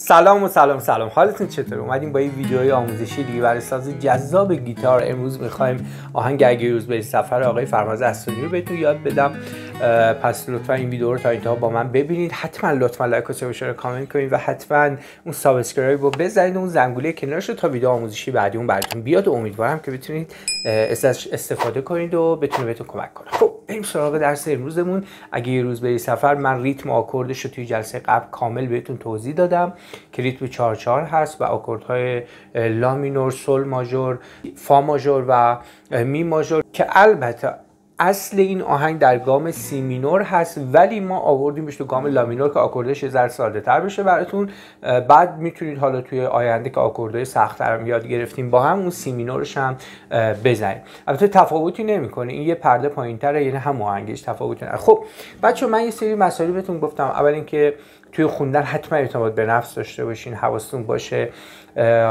سلام و سلام سلام. حالتون چطور اومدیم با این ویدیوی آموزشی دیگه. برای ساز جذاب گیتار امروز می‌خوایم آهنگ اگه یه روز بری سفر آقای فرامرز اصلانی رو بهتون یاد بدم. پس لطفا این ویدیو رو تا انتها با من ببینید. حتما لطفا لایک و subscribe کامنت کنید و حتما اون subscribe رو بزنید اون زنگوله کنارش تا ویدیو آموزشی بعدی اون براتون بیاد و امیدوارم که بتونید ازش استفاده کنید و بتونه بهتون کمک کنه. خب بریم سراغ درس امروزمون. اگه یه روز بری سفر من ریتم آکوردش رو توی جلسه قبل کامل بهتون توضیح دادم که ریتم 4 4 هست و آکوردهای لا مینور سول ماژور فا ماژور و می ماژور که البته اصل این آهنگ در گام سی مینور هست ولی ما آوردیمش تو گام لا مینور که آکوردش یه ساده تر بشه براتون. بعد می‌تونید حالا توی آینده که آکوردهای سختتر یاد گرفتیم با هم اون سی مینورش هم بزنید البته تفاوتی نمی‌کنه. این یه پرده پایینتره یعنی هم آهنگش تفاوتی نه خب بچه من یه سری مسائلی بهتون گفتم. اول اینکه توی خوندن حتما اعتماد به نفس داشته باشین حواستون باشه.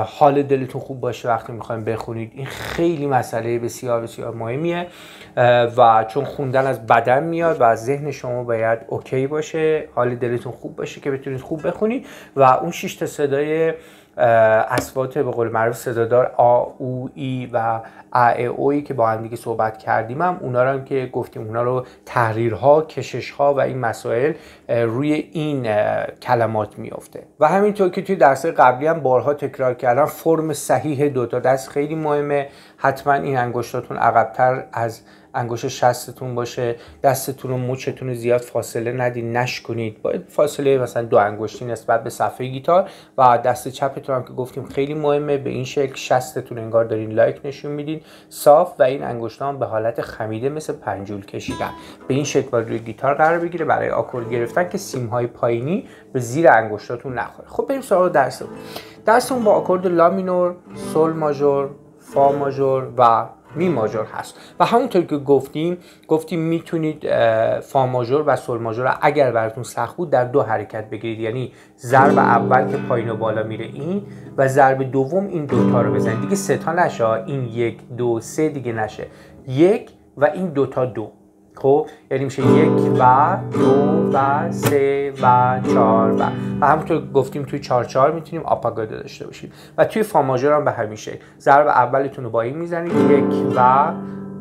حال دلتون خوب باشه وقتی می‌خوایم بخونید. این خیلی مسئله بسیار بسیار مهمیه. و چون خوندن از بدن میاد و از ذهن شما باید اوکی باشه حال دلتون خوب باشه که بتونید خوب بخونید. و اون شش تا صدای اسوات به قول معروف صدادار آ او ای و ا اوی که با هم دیگه صحبت کردیم هم اونا رو هم که گفتیم اونا رو تحریرها کششها و این مسائل روی این کلمات میافته. و همینطور که توی درس قبلی هم بارها تکرار کردم فرم صحیح دوتا دست خیلی مهمه. حتما این انگشتاتون عقبتر از انگشت شستتون باشه دستتون و مچتون رو زیاد فاصله ندید نش کنید باید فاصله مثلا دو انگشتی نسبت به صفحه گیتار و دست چپتون هم که گفتیم خیلی مهمه به این شکل شستتون انگار دارین لایک نشون میدین. صاف و این انگشت هم به حالت خمیده مثل پنجول کشیدن. به این شکل باید روی گیتار قرار بگیره برای آکورد گرفتن که سیم های پایینی به زیر انگشتاتون نخوره. خب بریم سراغ درس درسمون با آکورد لا مینور سول ماژور فا ماژور و می ماژور هست. و همونطور که گفتیم گفتیم می‌تونید فا ماژور و سل ماژور اگر براتون سخت بود در دو حرکت بگیرید. یعنی ضرب اول که پایین و بالا میره این و ضرب دوم این دوتا رو بزنید. دیگه سه تا نشه. این یک دو سه دیگه نشه. یک و این دوتا دو. خب؟ یعنی میشه یک و دو و سه و چهار و. و همونطور گفتیم توی چهار چهار می‌تونیم آپاگادو داشته باشیم. و توی فاماژور هم به همین شکل ضرب اولتون رو با این می‌زنید. یک و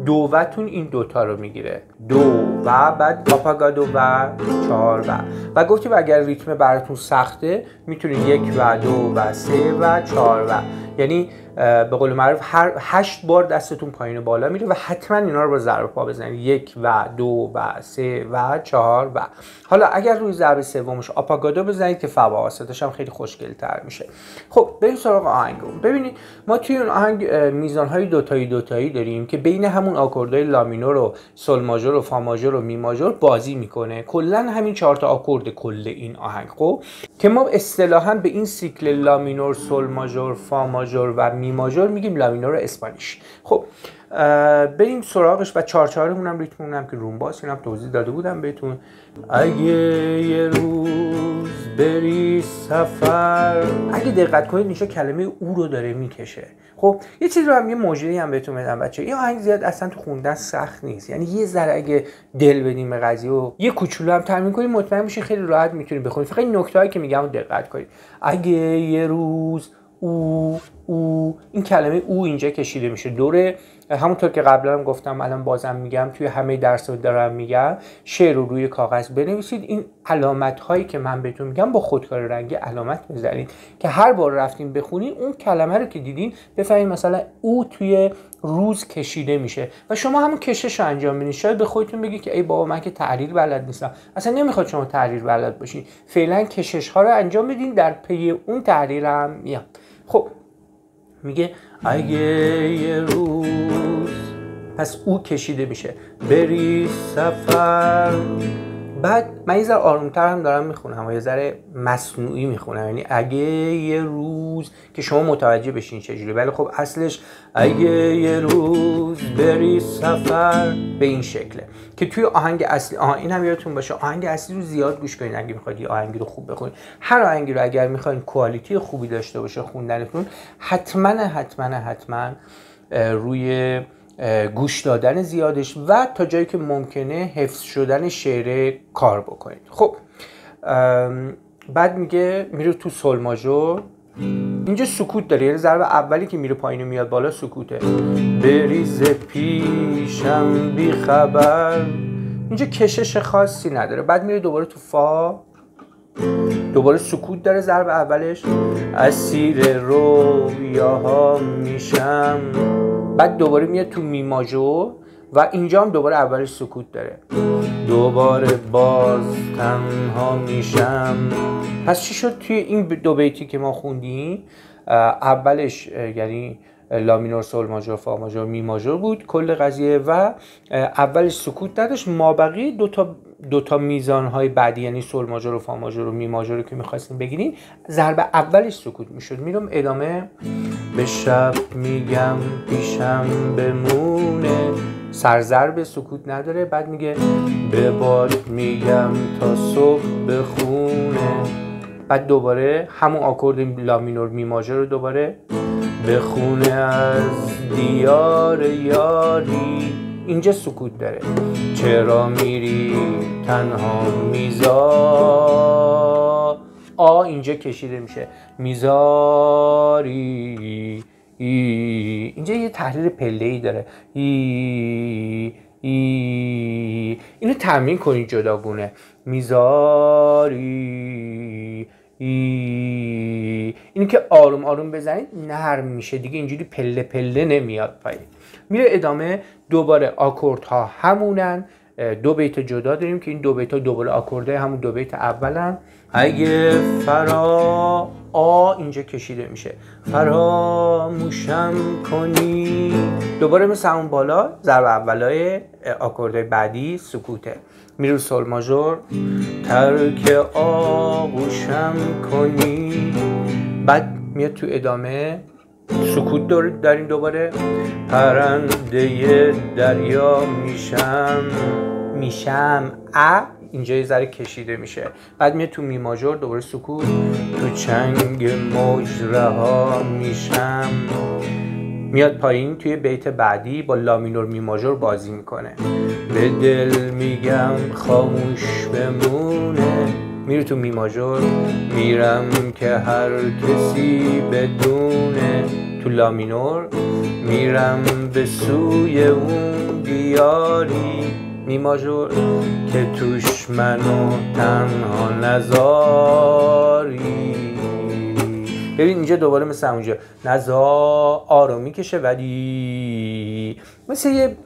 دوتون این دوتا رو می‌گیره. دو و بعد آپاگادو و چهار و. و گفتیم اگر ریتم براتون سخته می‌تونید یک و دو و سه و چهار و. یعنی به قول معروف هر هشت بار دستتون پایین و بالا میره و حتما اینا رو با ضرب پا بزنید. یک و دو و سه و چهار و. حالا اگر روی ضرب سومش آپاگادو بزنید که فواسطش هم خیلی خوشگل تر میشه. خب بریم سراغ آهنگ ببینید ما توی اون آهنگ میزان های دوتایی دوتایی داریم که بین همون آکوردهای لامینور و سل ماژور و فا ماژور و می ماژور بازی می‌کنه. کلا همین چهار تا آکورد کل این آهنگ خب؟ که ما اصطلاحا به این سیکل لامینور سل ماژور فا ماژور و می ماژور میگیم لامینور اسپانیش. خب بریم سراغش و چهارچهارمون هم ریتممون هم که رومباس اینم توضیح داده بودم بهتون. اگه یه روز بری سفر اگه دقت کنید اینجا کلمه او رو داره می‌کشه. خب یه چیزی رو هم یه موجودی هم بهتون بدم بچه این آهنگ زیاد اصلا تو خوندن سخت نیست. یعنی یه ذره اگه دل بدیم به قضیه و یه کوچولو هم تمرین کنید مطمئن میشین خیلی راحت می‌تونید بخونید فقط نکته که میگم دقت کنید. اگه یه روز او او این کلمه او اینجا کشیده میشه. دوره همونطور که قبلا هم گفتم الان بازم میگم توی همه درس دارم میگم شعر رو روی کاغذ بنویسید. این علامت هایی که من بهتون میگم با خودکار رنگی علامت بزنید که هر بار رفتیم بخونید اون کلمه رو که دیدین بفهمید مثلا او توی روز کشیده میشه. و شما همون کشش رو انجام بدین شاید به خودتون بگید که ای بابا من که تحریر بلد نیستم. اصلا نمی‌خواد شما تحریر بلد باشین. فعلا کشش ها رو انجام بدین در پی اون تحریر هم میاد. خب میگه اگه یه روز پس او کشیده میشه. بری سفر. بعد من یه ذره آرومتر هم دارم می‌خونم و یه ذره مصنوعی می‌خونم. یعنی اگه یه روز که شما متوجه بشین چجوری ولی خب اصلش اگه یه روز بری سفر به این شکله. که توی آهنگ اصلی آه این هم یادتون باشه آهنگ اصلی رو زیاد گوش کنید اگه می‌خواید یه آهنگی رو خوب بخونید هر آهنگی رو اگر می‌خواین کوالیتی خوبی داشته باشه خوندنتون حتما حتما حتما روی گوش دادن زیادش و تا جایی که ممکنه حفظ شدن شعر کار بکنید. خب بعد میگه میره تو سل ماژور. اینجا سکوت داره یعنی ضرب اولی که میره پایین میاد بالا سکوته. بریز پیشم بی خبر. اینجا کشش خاصی نداره. بعد میره دوباره تو فا. دوباره سکوت داره ضرب اولش. اسیر رویاها میشم. بعد دوباره میاد تو می ماژور و اینجا هم دوباره اولش سکوت داره. دوباره باز تنها میشم. پس چی شد توی این دو بیتی که ما خوندیم؟ اولش یعنی لامینور سول ماژور فا ماژور می ماژور بود کل قضیه و اولش سکوت نداشت. مابقی دو تا دو تا میزان های بعدی یعنی سول ماژور و فا ماژور و می ماژور که می‌خواستیم بگیریم ضرب اولش سکوت می‌شد. میرم ادامه به شب میگم پیشم بمونه سرزر سکوت نداره بعد میگه به باد میگم تا صبح بخونه بعد دوباره همون آکورد لامینور رو دوباره بخونه از دیار یاری. اینجا سکوت داره. چرا میری تنها میزا آ اینجا کشیده میشه. میزاری. ای. اینجا یه تحریر پله ای داره. ای. ای. اینو تمرین کنید جداگونه. میزاری. ای. اینو که آروم آروم بزنید نرم میشه. دیگه اینجوری پله پله نمیاد پایین. میره ادامه دوباره آکورد ها همونن. دو بیت جدا داریم که این دو بیت ها دوباره آکورده همون دو بیت اولن. اگه فرا آ اینجا کشیده میشه. فراموشم کنی. دوباره مثل همون بالا ضرب اولای آکورده بعدی سکوته. میرو سول ماژور. ترک آغوشم کنی. بعد میاد تو ادامه سکوت داریم دوباره؟ پرنده دریا میشم. میشم. ا؟ اینجا یه ذره کشیده میشه. بعد میاد تو می ماژور دوباره سکوت. تو چنگ مجرها میشم. میاد پایین توی بیت بعدی با لامینور می ماژور بازی می‌کنه. به دل میگم خاموش بمونه. میره تو می ماژور میرم که هر کسی بدونه تو لامینور میرم به سوی اون دیاری می ماژور که توش منو تنها نزاری. ببین اینجا دوباره مثل اونجا نزا آروم می‌کشه ولی مثل یه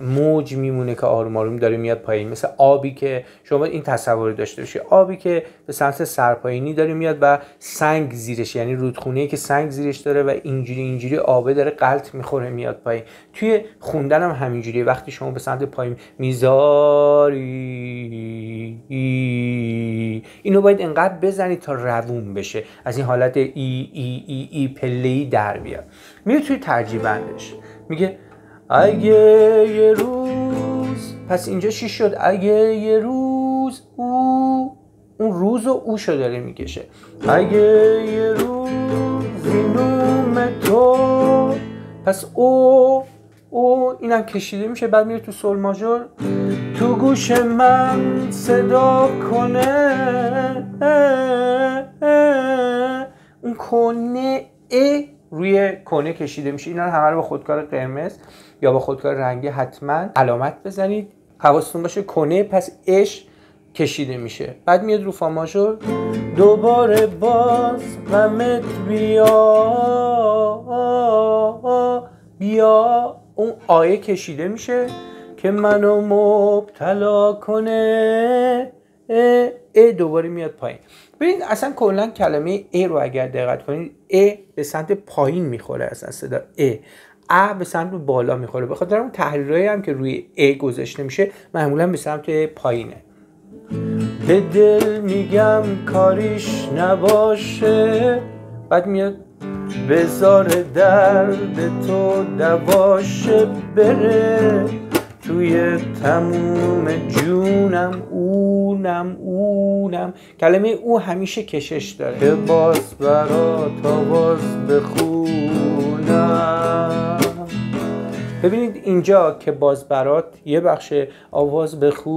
موج میمونه که آروم آروم داره میاد پایین. مثل آبی که شما این تصور داشته باشید آبی که به سمت سرپایینی داره میاد و سنگ زیرش یعنی رودخونه که سنگ زیرش داره و اینجوری اینجوری آبه داره قلط می‌خوره میاد پایین. توی خوندن هم همینجوری وقتی شما به سمت پایین می‌ذاری اینو باید انقدر بزنید تا روون بشه. از این حالت ای ای ای ای پله در بیاد. میره توی ترجیبندش میگه اگه یه روز پس اینجا چی شد؟ اگه یه روز او اون روز و او شو داره می‌کشه. اگه یه روز نوم تو پس او او اینم کشیده میشه بعد میره تو سول ماژور تو گوش من صدا کنه اون کنه ا روی کنه کشیده میشه. اینا همه رو با خودکار قرمز یا با خودکار رنگی حتما علامت بزنید. حواستون باشه کنه پس اش کشیده میشه. بعد میاد رو فاماژور دوباره باز غمت بیا. بیا. اون آیه کشیده میشه که منو مبتلا کنه. اه دوباره میاد پایین. ببین اصلا کلا کلمه ا رو اگر دقت کنید ا به سمت پایین می‌خوره اصلا صدا ا. ا به سمت بالا می‌خوره. به خاطر اون تحریرایی هم که روی ا گذاشته میشه معمولا به سمت پایینه. به دل میگم کاریش نباشه. بعد میاد بزار درد تو دواشه بره. توی تموم جونم اونم اونم. کلمه او همیشه کشش داره. که باز برا تا باز بخونم. ببینید اینجا که باز برات یه بخش آواز به خو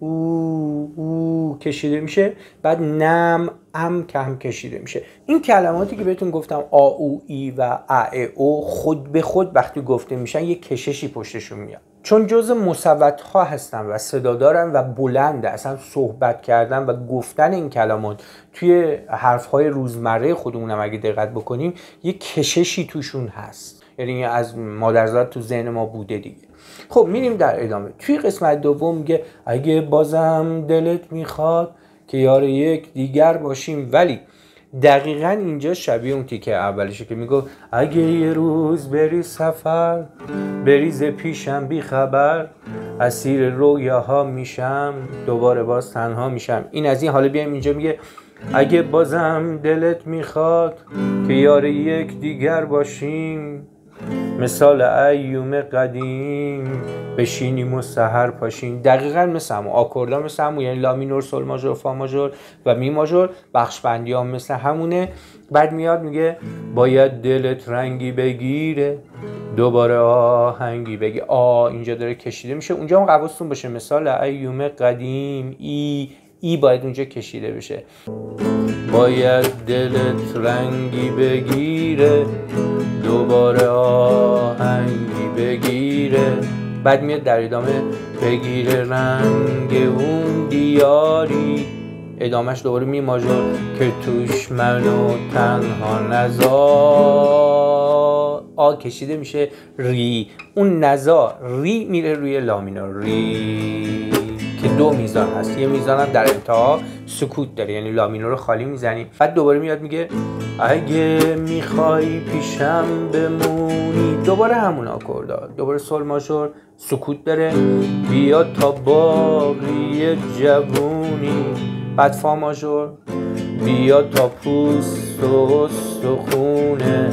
او کشیده میشه بعد نم ام که هم کشیده میشه. این کلماتی که بهتون گفتم آ او ای و ا او خود به خود وقتی گفته میشن یه کششی پشتشون میاد. چون جز مصوت ها هستن و صدا دارن و بلنده اصلا صحبت کردن و گفتن این کلمات توی حرف های روزمره خودمونم اگه دقت بکنیم یه کششی توشون هست. یعنی از مادرزاد تو ذهن ما بوده دیگه. خب میریم در ادامه. توی قسمت دوم میگه اگه بازم دلت می‌خواد که یار یک دیگر باشیم ولی دقیقا اینجا شبیه اون تیکه اولشه که میگو اگه یه روز بری سفر بریز پیشم بی خبر اسیر رویاها میشم دوباره باز تنها میشم. این از این حالا بیایم اینجا میگه اگه بازم دلت می‌خواد که یار یک دیگر باشیم مثال ایوم قدیم بشینیم و سهر پاشیم. دقیقا مثل همون. آکوردا مثل همون یعنی لا مینور سول ماژور فا ماژور و می ماژور. بخش بندی هم مثل همونه. بعد میاد میگه باید دلت رنگی بگیره. دوباره آهنگی بگی. آ اینجا داره کشیده میشه. اونجا هم قواستون باشه. مثال ایوم قدیم ای ای باید اونجا کشیده بشه. باید دلت رنگی بگیره دوباره آهنگی بگیره. بعد میاد در ادامه بگیره رنگ اون دیاری. ادامهش دوباره می ماژور که توش منو تنها نزار آ کشیده میشه ری. اون نزا ری میره روی لامینو. ری. که دو میزان هست. یه میزان هم در انتها سکوت داره یعنی لامینو رو خالی می‌زنی. بعد دوباره میاد میگه اگه می‌خوای پیشم بمونی. دوباره همون آکوردا دوباره سول ماژور سکوت داره. بیا تا باقی جوونی. بعد فا ماژور بیا تا پوست و سخونه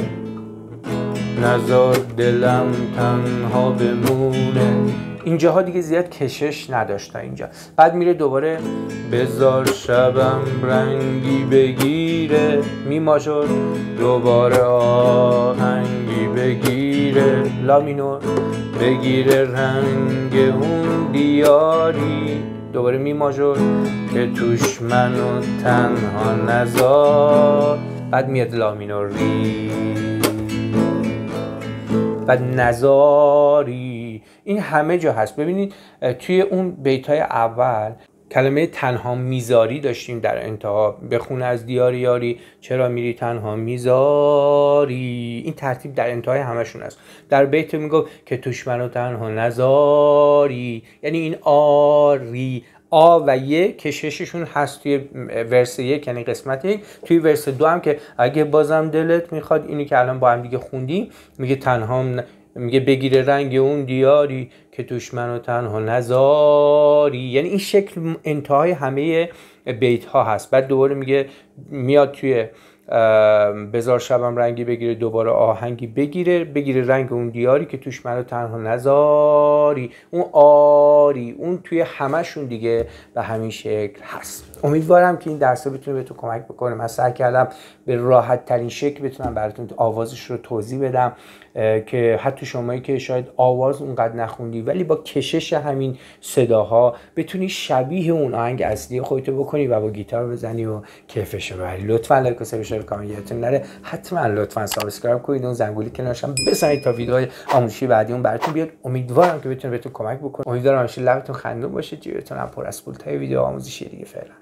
نزار دلم تنها بمونه. اینجاها دیگه زیاد کشش نداشته اینجا. بعد میره دوباره بزار شبم رنگی بگیره. می ماژور دوباره آهنگی بگیره. لا مینور بگیره رنگ اون دیاری. دوباره می ماژور که توش منو تنها نزار. بعد میاد لا مینور ری. بعد نزاری. این همه جا هست. ببینید توی اون بیت های اول کلمه تنها میزاری داشتیم در انتها. بخونه از دیاری یاری چرا میری تنها میزاری؟ این ترتیب در انتهای همشون است. در بیت میگو که توش منو تنها نزاری. یعنی این آری. آ و ی کشششون هست توی ورس یک یعنی قسمت یک. توی ورس دو هم که اگه بازم دلت می‌خواد اینی که الان با هم دیگه خوندیم میگه تنها میگه بگیره رنگ اون دیاری که توش منو تنها نزاری یعنی این شکل انتهای همه بیت ها هست. بعد دوباره میگه میاد توی بزار شبم رنگی بگیره دوباره آهنگی بگیره بگیره رنگ اون دیاری که توش منو تنها نزاری اون آری اون توی همشون دیگه به همین شکل هست. امیدوارم که این درس بتونه بهتون کمک بکنه. من سعی کردم به راحت ترین شکل بتونم براتون آوازش رو توضیح بدم که حتی شمایی که شاید آواز اونقدر نخوندی ولی با کشش همین صداها بتونی شبیه اون آهنگ اصلی خودتو بکنی و با گیتار بزنی و کیفش ببری. لطفا لایک و subscribe کامنت یادتون نره. حتما لطفا subscribe کنید اون زنگوله‌ی کنارشم بزنید تا ویدیوهای آموزشی بعدی اون براتون بیاد. امیدوارم که بتونه بهتون کمک بکنه. امیدوارم همیشه لبتون خندون باشه جیبتون هم پر از پول تا ویدیو آموزشی دیگه فعلا.